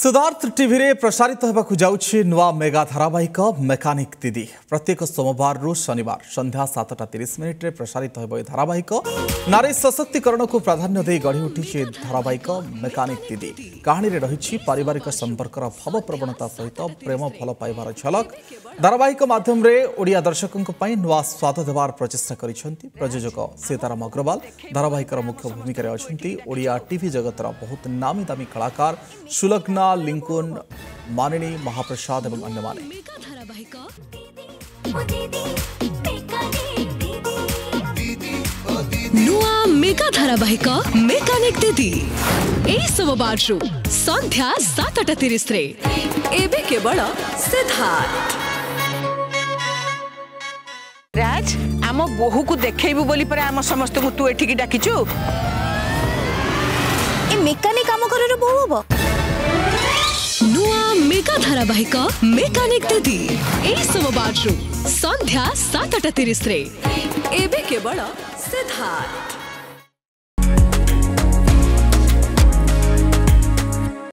ಸಿದ್ಧಾರ್ಥ ಟಿವಿರೆ ಪ್ರಸಾರಿತವಾಗು ಜಾಚಿ ನೂವ ಮೆಗಾ ಧಾರಾವಾಹಿಕ ಮೆಕಾನಿಕ್ ದಿದಿ ಪ್ರತ್ಯೇಕ ಸೋಮವಾರರು ಶನಿವಾರ ಸಂಧ್ಯಾ ಸಾತಟಾ ತಿರಿಶ ಮಿನಿಟ್ರೆ ಪ್ರಸಾರಿತ ହେବ ଏ ଧାରାବାହିକ ନାରୀ ସଶକ୍ତିକରଣକୁ ପ୍ରାଧାନ୍ୟ ଦେଇ ଗଢ଼ି ଉଠିଛି ଏ ଧାରାବାହିକ ମେକାନିକ୍ ଦିଦି କାହାଣୀରେ ରହିଛି ପାରିବାରିକ ସମ୍ପର୍କର ଭାବପ୍ରବଣତା ସହିତ ପ୍ରେମ ଭଲ ପାଇବାର ଝଲକ ଧାରାବାହିକ ମାଧ୍ୟମରେ ଓଡ଼ିଆ ଦର୍ଶକଙ୍କ ପାଇଁ ନୂଆ ସ୍ୱାଦ ଦେବାର ପ୍ରଚେଷ୍ଟା କରିଛନ୍ତି ପ୍ରଯୋଜକ ସୀତାରାମ ଅଗ୍ରୱାଲ ଧାରାବାହିକର ମୁଖ୍ୟ ଭୂମିକାରେ ଅଛନ୍ତି ଓଡ଼ିଆ ଟିଭି ଜଗତର ବହୁତ ନାମୀ ଦାମୀ କଳାକାର ସୁଲଗ୍ନା খুলনা লিঙ্কন মানিনী মহাপ্রসাদ এবং আন্দামানে ନୂଆ ମେଗା ଧାରାବାହିକ ମେକାନିକ ଦିଦି ଏହି ସୋମବାରରୁ ସନ୍ଧ୍ୟା ସାତଟା ତିରିଶରେ ଏବେ କେବଳ ସିଦ୍ଧାର୍ଥ ରାଜ ଆମ ବୋହୂକୁ ଦେଖେଇବୁ ବୋଲି ପରା ଆମ ସମସ୍ତଙ୍କୁ ତୁ ଏଠିକି ଡାକିଛୁ ଏ ମେକାନିକ ଆମ ଘରର ବୋହୂ ହବ ಧಾರಾವಾಹಿಕ ಮೆಕ್ಯಾನಿಕ್ ದದಿ ಈ ಸೋಮವಾರರು ಸಂಧ್ಯಾ ಸಾತಟ ತಿರಿಸ್ರೆ ಎಬೆ ಕೇವಲ ಸಿದ್ಧಾರ್ಥ